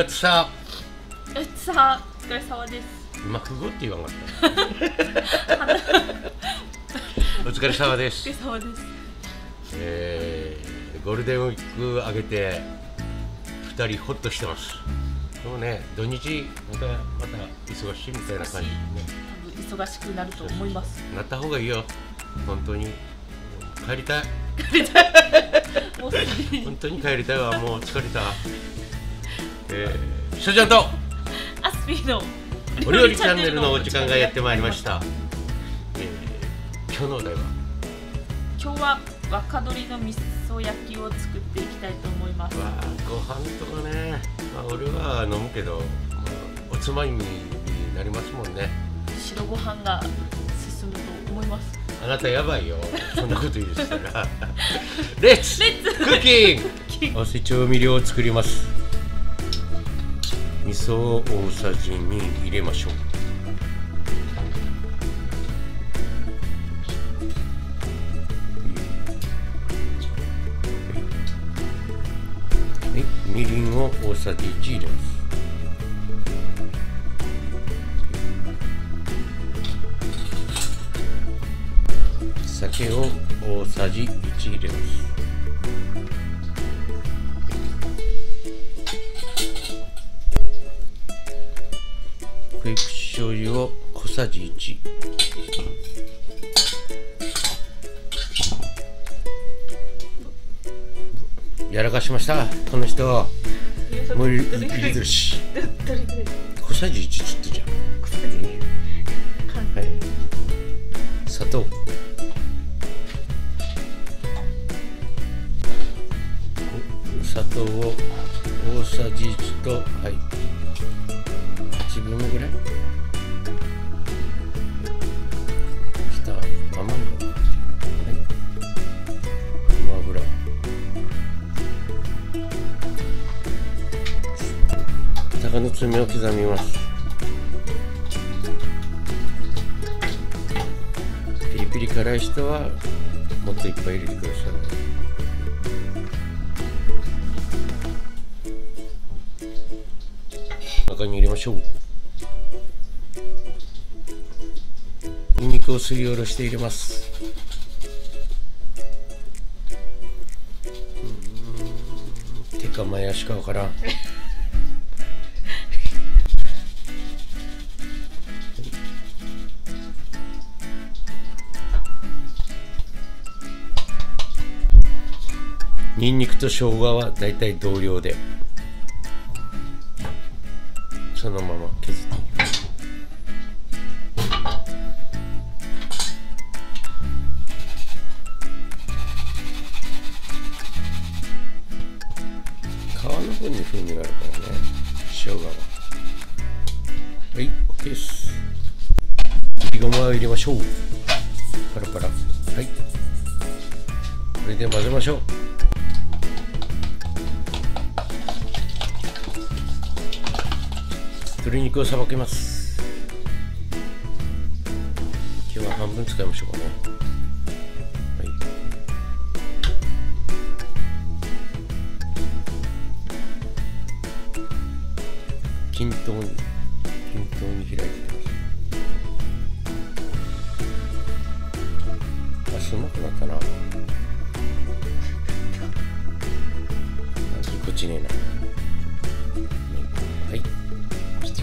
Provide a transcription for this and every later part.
お疲れ様です。今ふごって言わんかった。お疲れ様でおす疲れ様です。えー、ゴールデンウィーク明けて2人ホッとしてます。でもね土日またまた忙しいみたいな感じに、ね、忙しくなると思います。なった方がいいよ。本当に。帰りたい。本当に帰りたいわ。もう疲れたえー、しょちゃんとアスピーのお料理チャンネルのお時間がやってまいりました、えー、今日のお題は？今日は若鶏の味噌焼きを作っていきたいと思います。わあご飯とかね、まあ、俺は飲むけど、まあ、おつまみになりますもんね。白ご飯が進むと思います。あなたやばいよ。そんなこと言うしたら。レッツ！レッツ！クッキング！合わせ調味料を作ります味噌を大さじ2入れましょう。みりんを大さじ1入れます。酒を大さじ1入れます。醤油を小さじ1やらかしました。この人。もう入れ入れてるし小さじ1ちょっとじゃん爪を刻みます。ピリピリ辛い人はもっといっぱい入れてください。中に入れましょう。ニンニクをすりおろして入れます。うん。手か前足かわから。んニンニクと生姜はだいたい同量で。そのまま削っていきます。皮の方に風味があるからね生姜は。はい OK です。切りごまを入れましょう。パラパラ。はい。これで混ぜましょう。鶏肉をさばきます。今日は半分使いましょうかね。はい。均等に均等に開いて。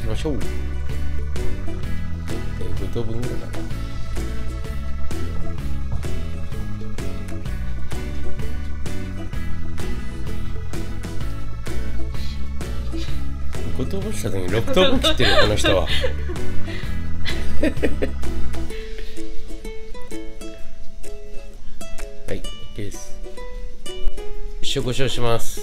きましょう大体5等分ぐらいかな。5等分した時に6等分切ってるこの人は。はい OK です。塩コショウします。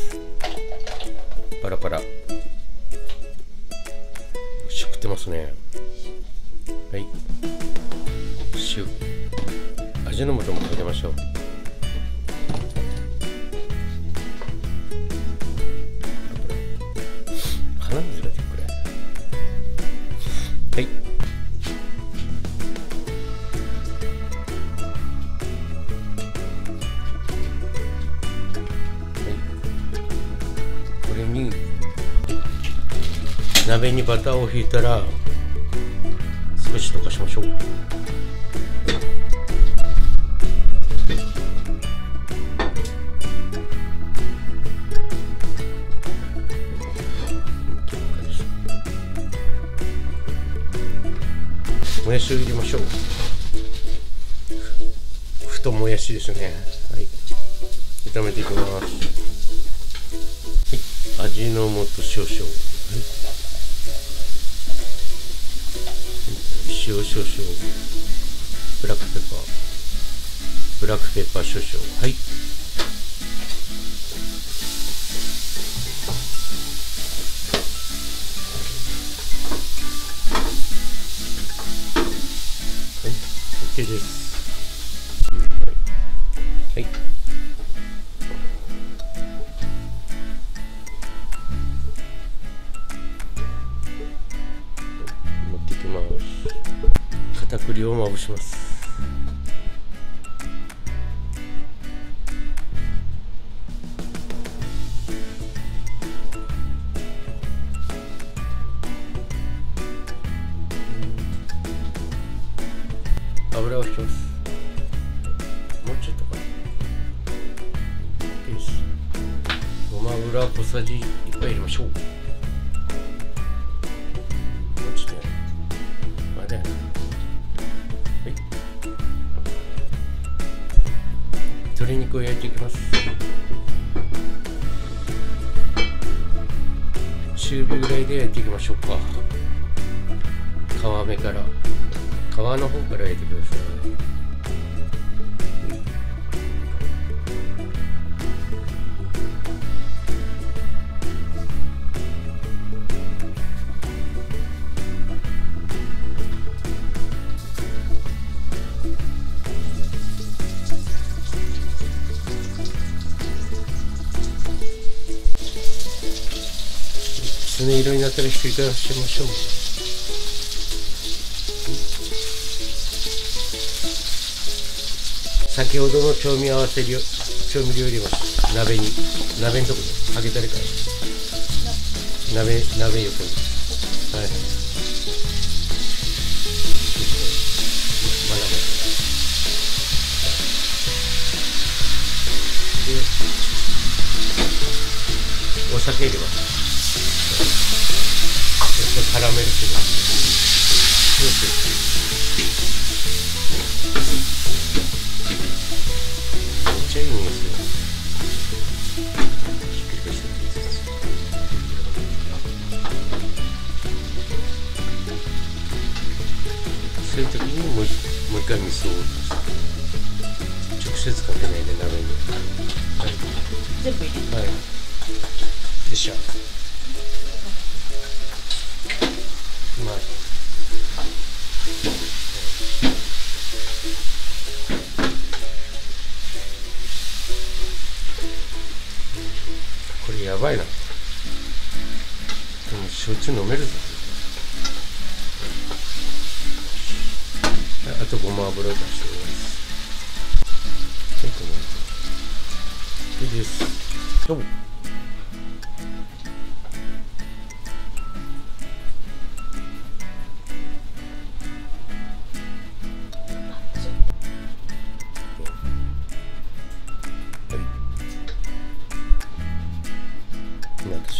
鍋にバターをひいたら少し溶かしましょう。もやしを入れましょう。太もやしですね。はい。炒めていきます。はい。味の素少々、塩少々。ブラックペッパー。ブラックペッパー少々。はい、ます。片栗をまぶします。油を引きますもうちょっとかなよしごま油小さじ1杯入れましょう鶏肉を焼いていきます。中火ぐらいで焼いていきましょうか。皮目から。皮の方から焼いてください。きつね色になったらひっくり返しましょう。先ほどの調味合わせ料調味料入れます鍋に鍋のとこに揚げたりから。鍋鍋横にはい。まだまだでお酒入れます。カラメルするそうそうめっちゃいい匂いするひっくり返してっていいですそういう時にもうもう一回味噌を直接かけないで鍋にはい全部入れてはい。よっしゃ。ばいな。でも焼酎飲めるぞ。あとごま油出しております。ちょっと待って。いいです。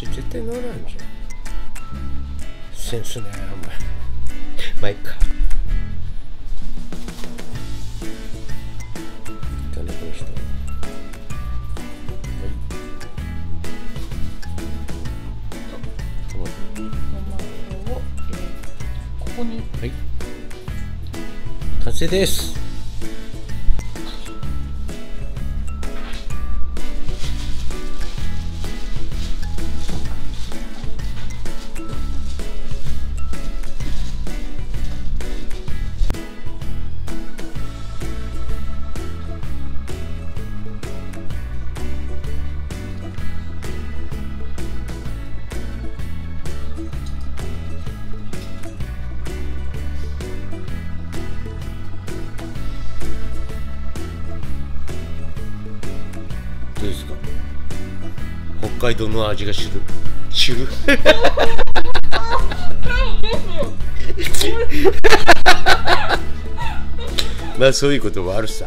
よっはい。私絶対乗らんじゃん。センスねえ、お前。まあ、い。っか。この人。はい。はい。完成です。当ですか？北海道の味が知る。知る？まあそういうことはあるさ。